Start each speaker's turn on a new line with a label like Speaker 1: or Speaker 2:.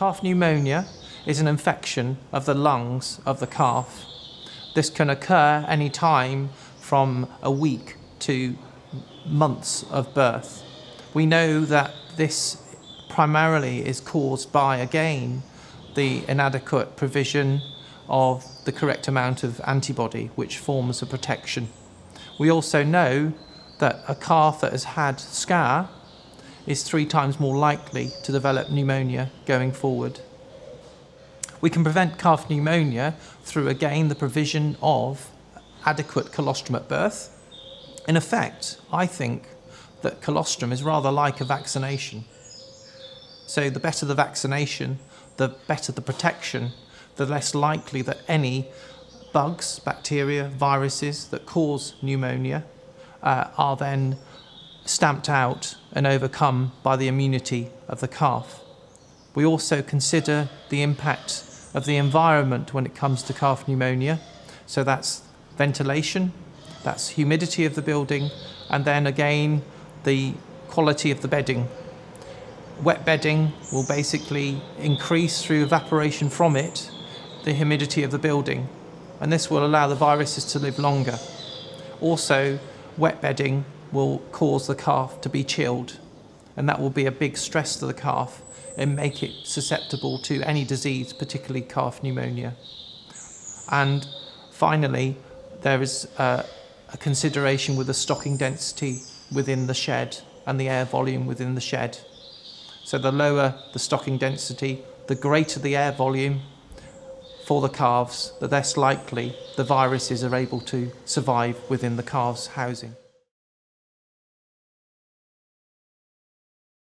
Speaker 1: Calf pneumonia is an infection of the lungs of the calf. This can occur any time from a week to months of birth. We know that this primarily is caused by, again, the inadequate provision of the correct amount of antibody, which forms a protection. We also know that a calf that has had scour is three times more likely to develop pneumonia going forward. We can prevent calf pneumonia through, again, the provision of adequate colostrum at birth. In effect, I think that colostrum is rather like a vaccination. So the better the vaccination, the better the protection, the less likely that any bugs, bacteria, viruses that cause pneumonia uh, are then stamped out and overcome by the immunity of the calf. We also consider the impact of the environment when it comes to calf pneumonia. So that's ventilation, that's humidity of the building, and then again the quality of the bedding. Wet bedding will basically increase through evaporation from it the humidity of the building, and this will allow the viruses to live longer. Also, wet bedding will cause the calf to be chilled, and that will be a big stress to the calf and make it susceptible to any disease, particularly calf pneumonia. And finally, there is a, a consideration with the stocking density within the shed and the air volume within the shed. So the lower the stocking density, the greater the air volume for the calves, the less likely the viruses are able to survive within the calves' housing.